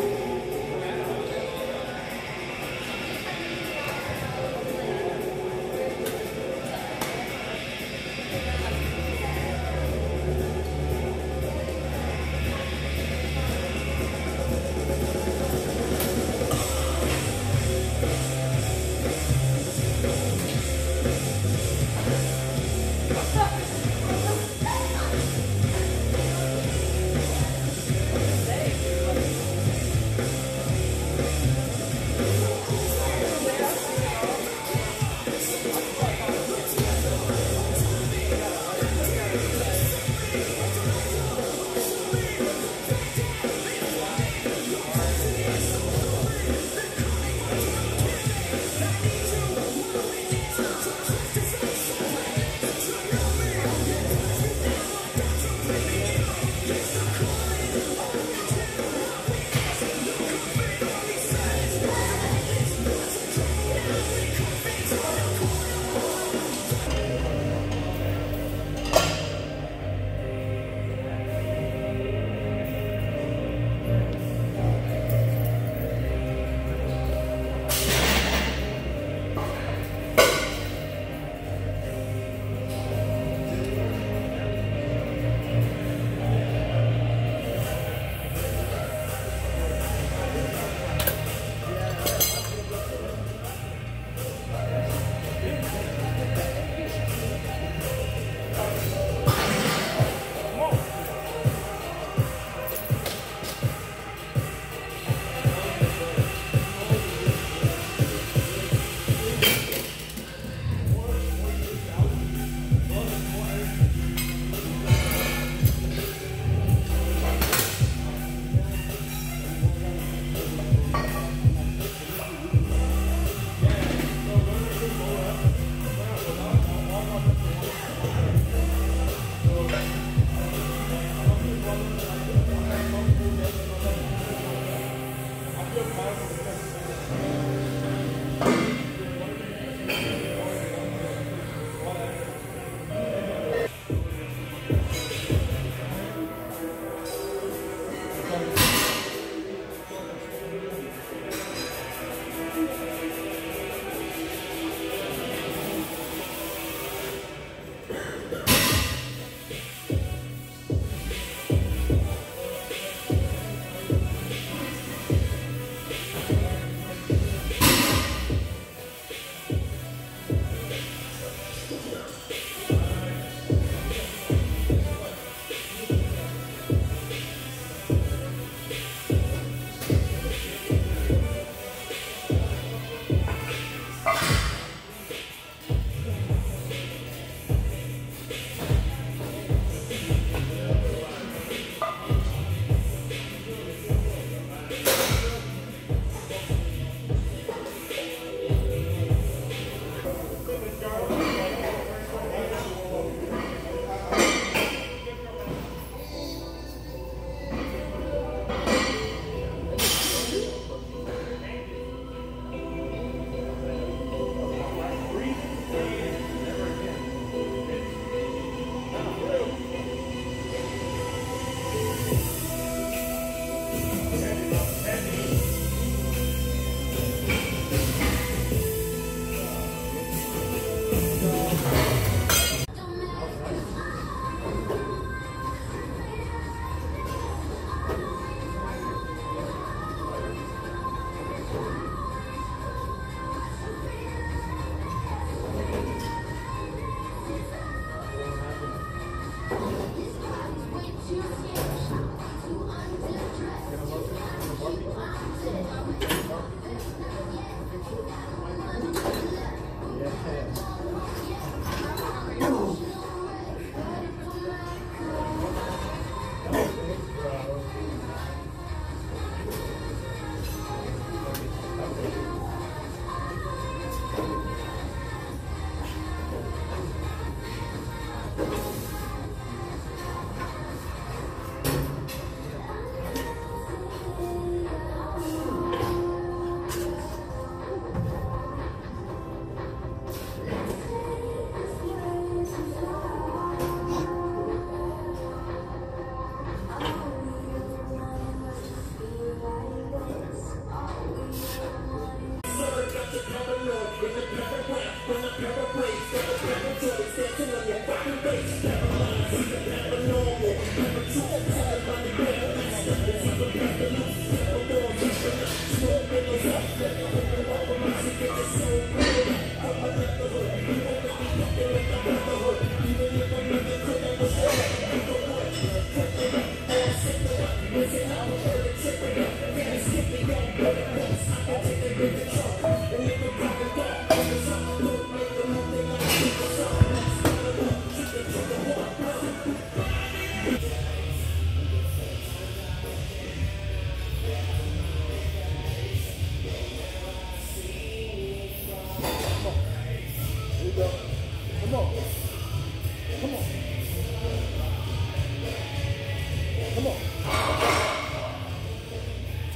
Thank you.